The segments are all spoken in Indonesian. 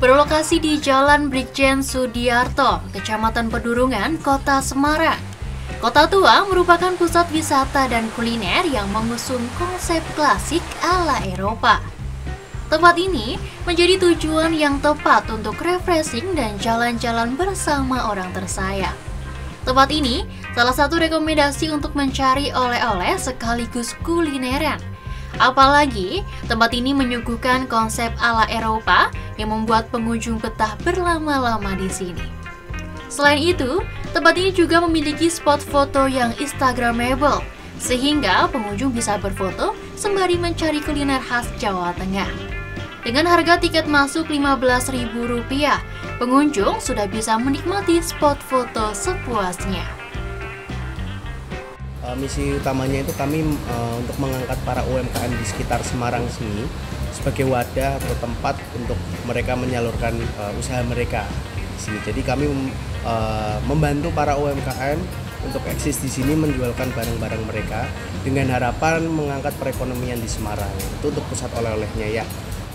berlokasi di Jalan Brigjen Sudiarto, Kecamatan Pedurungan, Kota Semarang. Kota Tua merupakan pusat wisata dan kuliner yang mengusung konsep klasik ala Eropa. Tempat ini menjadi tujuan yang tepat untuk refreshing dan jalan-jalan bersama orang tersayang. Tempat ini salah satu rekomendasi untuk mencari oleh-oleh sekaligus kulineran. Apalagi tempat ini menyuguhkan konsep ala Eropa yang membuat pengunjung betah berlama-lama di sini. Selain itu, tempat ini juga memiliki spot foto yang instagramable, sehingga pengunjung bisa berfoto sembari mencari kuliner khas Jawa Tengah. Dengan harga tiket masuk Rp15.000, pengunjung sudah bisa menikmati spot foto sepuasnya. Uh, misi utamanya itu kami uh, untuk mengangkat para UMKM di sekitar Semarang sini sebagai wadah atau tempat untuk mereka menyalurkan uh, usaha mereka di sini. Jadi kami uh, membantu para UMKM untuk eksis di sini menjualkan barang-barang mereka dengan harapan mengangkat perekonomian di Semarang. Itu untuk pusat oleh-olehnya ya.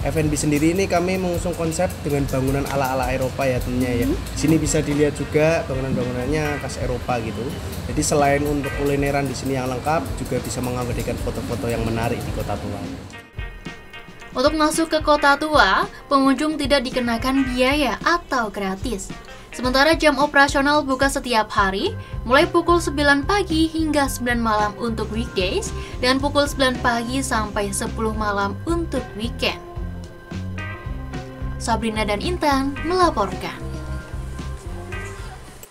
F&B sendiri ini kami mengusung konsep dengan bangunan ala-ala Eropa ya tentunya ya. Mm-hmm. Sini bisa dilihat juga bangunan-bangunannya khas Eropa gitu. Jadi selain untuk kulineran di sini yang lengkap, juga bisa mengabadikan foto-foto yang menarik di Kota Tua. Untuk masuk ke Kota Tua, pengunjung tidak dikenakan biaya atau gratis. Sementara jam operasional buka setiap hari, mulai pukul 9 pagi hingga 9 malam untuk weekdays dan pukul 9 pagi sampai 10 malam untuk weekend. Sabrina dan Intan melaporkan.